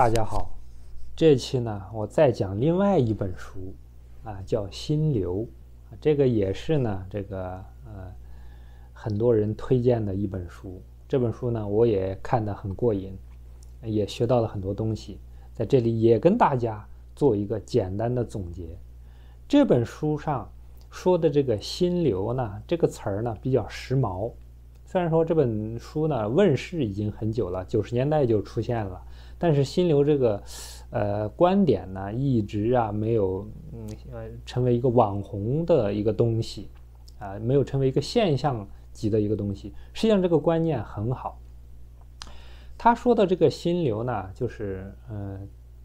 大家好，这期呢，我再讲另外一本书，啊，叫《心流》，这个也是呢，这个呃，很多人推荐的一本书。这本书呢，我也看得很过瘾，也学到了很多东西。在这里也跟大家做一个简单的总结。这本书上说的这个“心流”呢，这个词儿呢比较时髦。虽然说这本书呢问世已经很久了，九十年代就出现了，但是心流这个，呃观点呢一直啊没有嗯呃成为一个网红的一个东西，啊没有成为一个现象级的一个东西。实际上这个观念很好。他说的这个心流呢，就是呃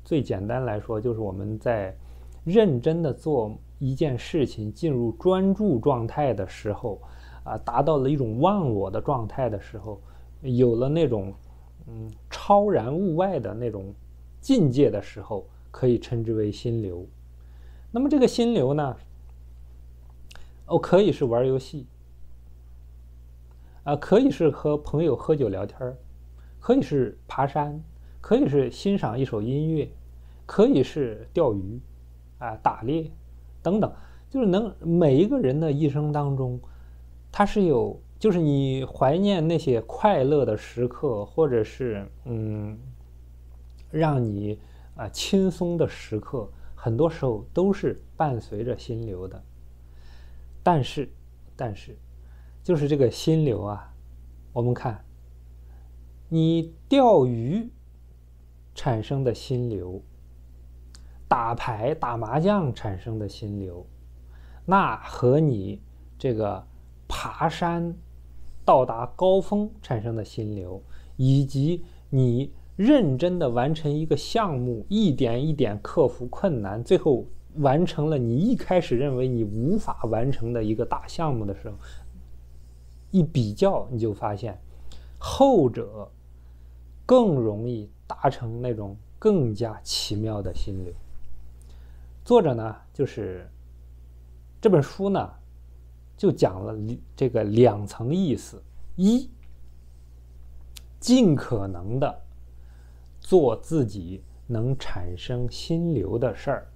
最简单来说，就是我们在认真的做一件事情，进入专注状态的时候。啊，达到了一种忘我的状态的时候，有了那种嗯超然物外的那种境界的时候，可以称之为心流。那么这个心流呢，哦，可以是玩游戏，啊，可以是和朋友喝酒聊天，可以是爬山，可以是欣赏一首音乐，可以是钓鱼，啊，打猎等等，就是能每一个人的一生当中。它是有，就是你怀念那些快乐的时刻，或者是嗯，让你啊轻松的时刻，很多时候都是伴随着心流的。但是，但是，就是这个心流啊，我们看，你钓鱼产生的心流，打牌、打麻将产生的心流，那和你这个。爬山到达高峰产生的心流，以及你认真的完成一个项目，一点一点克服困难，最后完成了你一开始认为你无法完成的一个大项目的时候，一比较你就发现，后者更容易达成那种更加奇妙的心流。作者呢，就是这本书呢。就讲了这个两层意思：一，尽可能的做自己能产生心流的事儿，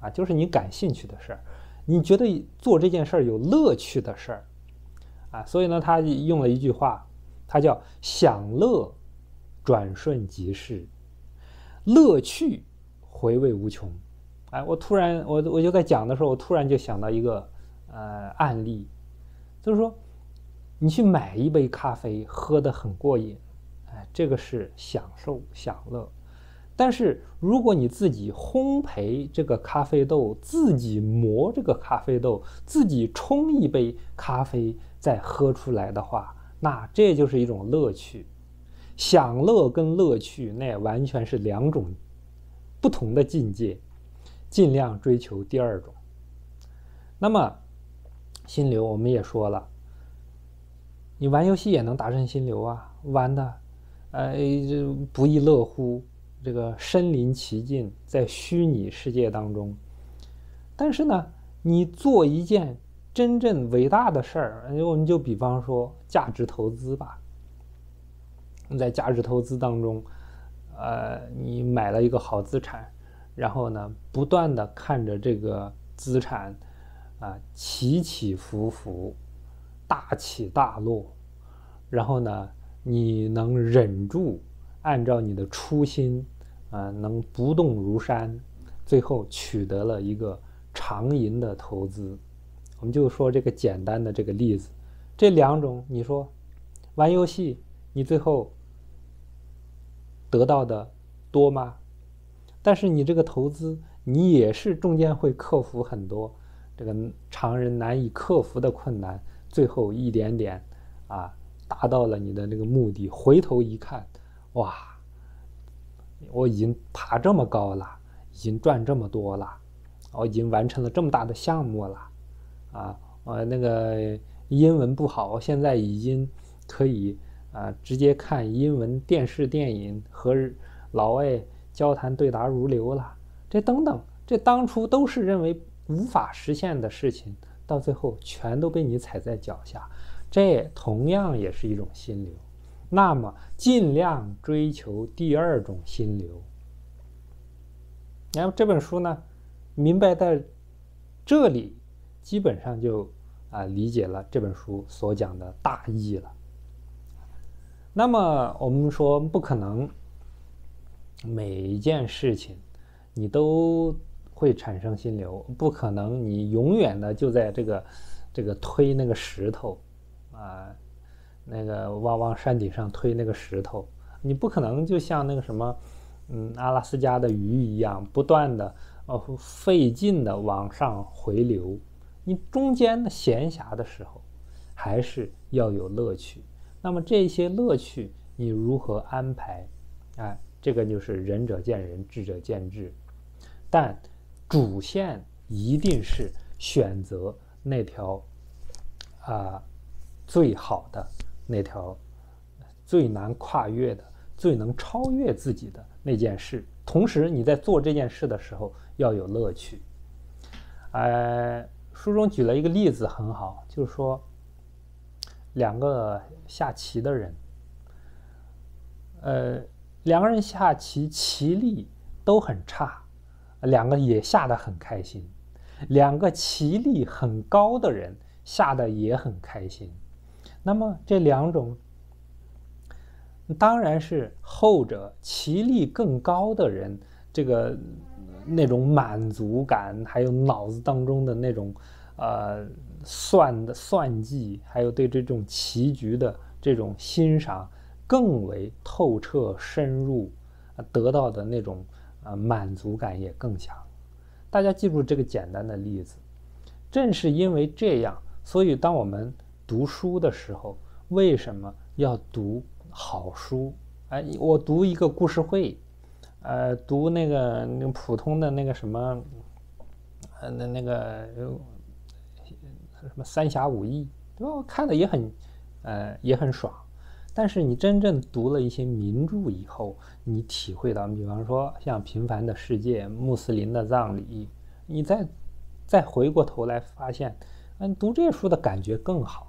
啊，就是你感兴趣的事儿，你觉得做这件事儿有乐趣的事儿，啊，所以呢，他用了一句话，他叫“享乐转瞬即逝，乐趣回味无穷”。哎，我突然，我我就在讲的时候，我突然就想到一个。呃，案例就是说，你去买一杯咖啡，喝得很过瘾，哎，这个是享受享乐。但是如果你自己烘焙这个咖啡豆，自己磨这个咖啡豆，自己冲一杯咖啡再喝出来的话，那这就是一种乐趣。享乐跟乐趣那完全是两种不同的境界，尽量追求第二种。那么。心流，我们也说了，你玩游戏也能达成心流啊，玩的，呃，不亦乐乎，这个身临其境，在虚拟世界当中。但是呢，你做一件真正伟大的事儿，我们就比方说价值投资吧。在价值投资当中，呃，你买了一个好资产，然后呢，不断的看着这个资产。啊，起起伏伏，大起大落，然后呢，你能忍住，按照你的初心，啊，能不动如山，最后取得了一个长赢的投资。我们就说这个简单的这个例子，这两种，你说，玩游戏，你最后得到的多吗？但是你这个投资，你也是中间会克服很多。这个常人难以克服的困难，最后一点点啊，达到了你的那个目的。回头一看，哇，我已经爬这么高了，已经赚这么多了，我已经完成了这么大的项目了，啊，我那个英文不好，现在已经可以啊，直接看英文电视电影和老外交谈对答如流了。这等等，这当初都是认为。无法实现的事情，到最后全都被你踩在脚下，这同样也是一种心流。那么尽量追求第二种心流。然后这本书呢，明白在这里，基本上就啊理解了这本书所讲的大意了。那么我们说不可能每一件事情你都会产生心流，不可能你永远的就在这个这个推那个石头啊，那个往往山顶上推那个石头，你不可能就像那个什么。嗯，阿拉斯加的鱼一样，不断的呃费劲的往上回流。你中间的闲暇的时候，还是要有乐趣。那么这些乐趣你如何安排？哎，这个就是仁者见仁，智者见智。但主线一定是选择那条啊最好的那条最难跨越的。最能超越自己的那件事，同时你在做这件事的时候要有乐趣。呃，书中举了一个例子很好，就是说两个下棋的人，呃，两个人下棋棋力都很差，两个也下得很开心。两个棋力很高的人下的也很开心。那么这两种。当然是后者棋力更高的人，这个那种满足感，还有脑子当中的那种呃算的算计，还有对这种棋局的这种欣赏更为透彻深入，得到的那种呃满足感也更强。大家记住这个简单的例子，正是因为这样，所以当我们读书的时候，为什么要读？好书，哎，我读一个故事会，呃，读那个那普通的那个什么，呃，那那个什么三侠五义，对吧？我看的也很，呃，也很爽。但是你真正读了一些名著以后，你体会到，比方说像《平凡的世界》《穆斯林的葬礼》，你再再回过头来发现，嗯，读这书的感觉更好。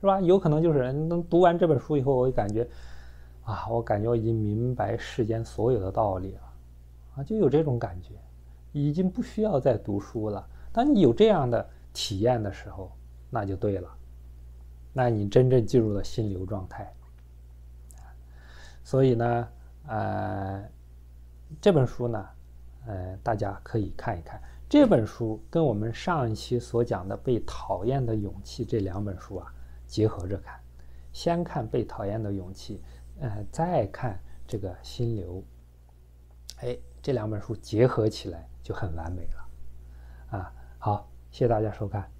是吧？有可能就是能读完这本书以后，我就感觉，啊，我感觉我已经明白世间所有的道理了，啊，就有这种感觉，已经不需要再读书了。当你有这样的体验的时候，那就对了，那你真正进入了心流状态。所以呢，呃，这本书呢，呃，大家可以看一看。这本书跟我们上一期所讲的《被讨厌的勇气》这两本书啊。结合着看，先看被讨厌的勇气，呃，再看这个心流，哎，这两本书结合起来就很完美了，啊，好，谢谢大家收看。